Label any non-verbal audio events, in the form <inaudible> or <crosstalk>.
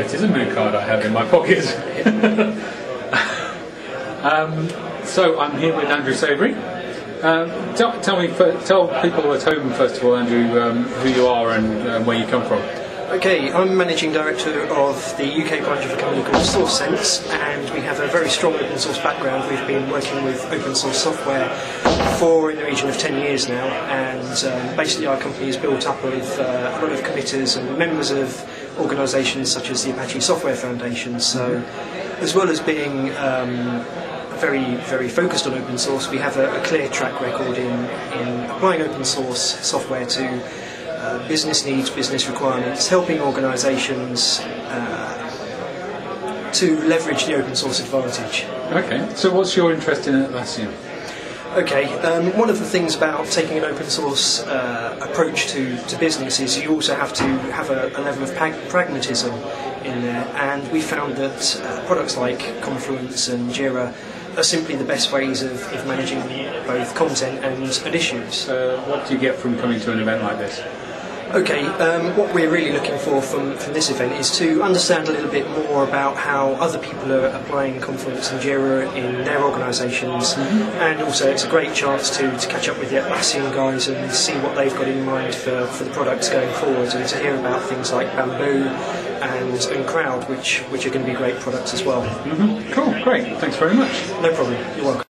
It is a mood card I have in my pocket. <laughs> um, so I'm here with Andrew Savory. Um, tell, tell me, tell people at home first of all, Andrew, um, who you are and uh, where you come from. Okay, I'm managing director of the UK branch of a company called SourceSense, and we have a very strong open source background. We've been working with open source software for in the region of 10 years now, and um, basically our company is built up of uh, a lot of committers and members of organisations such as the Apache Software Foundation. So, as well as being um, very, very focused on open source, we have a, a clear track record in, in applying open source software to uh, business needs, business requirements, helping organisations uh, to leverage the open source advantage. Okay, so what's your interest in Atlassian? Okay, um, one of the things about taking an open source uh, approach to, to business is you also have to have a, a level of pragmatism in there, and we found that uh, products like Confluence and Jira are simply the best ways of, of managing both content and, and issues. Uh, what do you get from coming to an event like this? Okay, um, what we're really looking for from, from this event is to understand a little bit more about how other people are applying Confluence and Jira in their organisations, mm-hmm. and also it's a great chance to, to catch up with the Atlassian guys and see what they've got in mind for, for the products going forward, and to hear about things like Bamboo and, and Crowd, which, which are going to be great products as well. Mm-hmm. Cool, great, thanks very much. No problem, you're welcome.